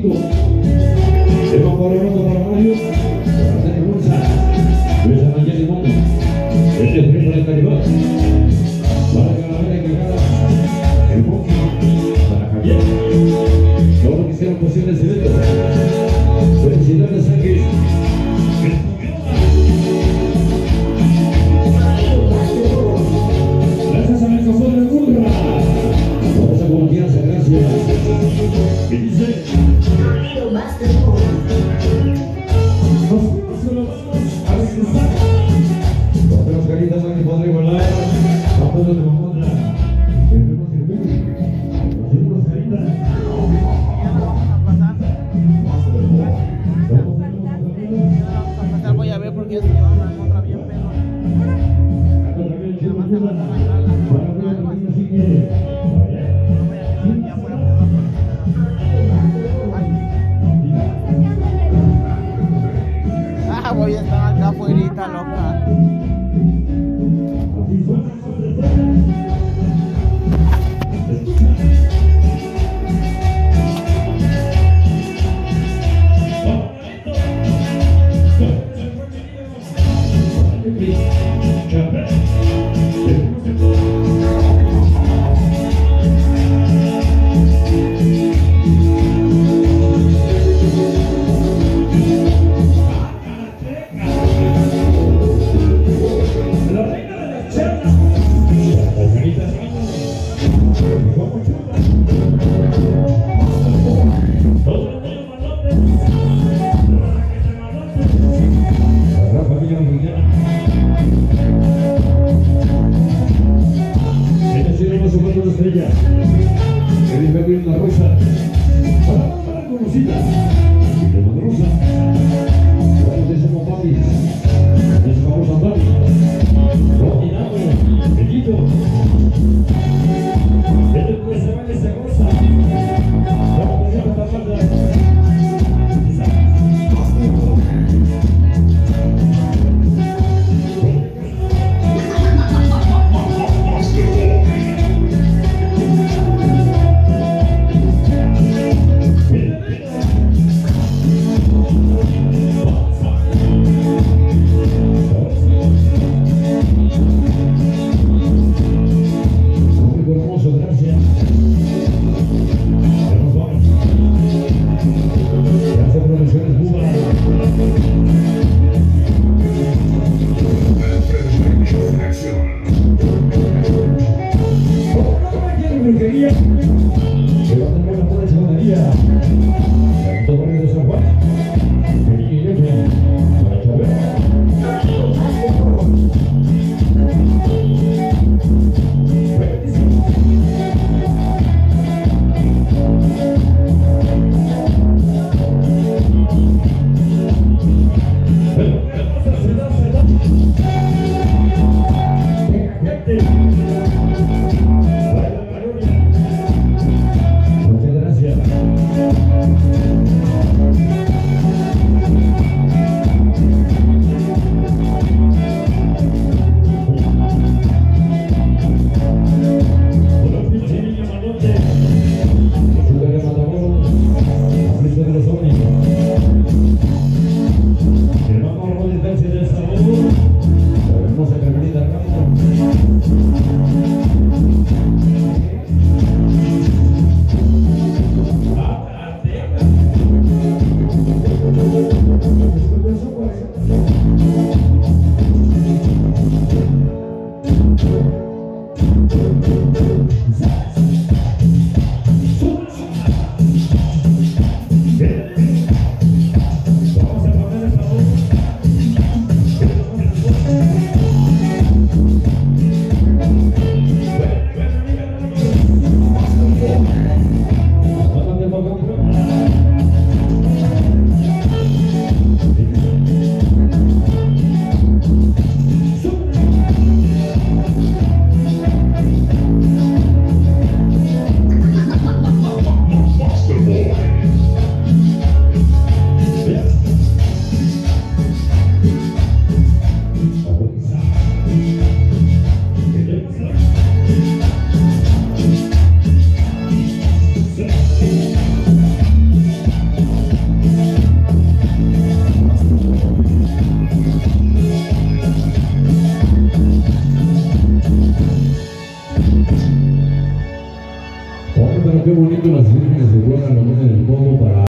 Espírito.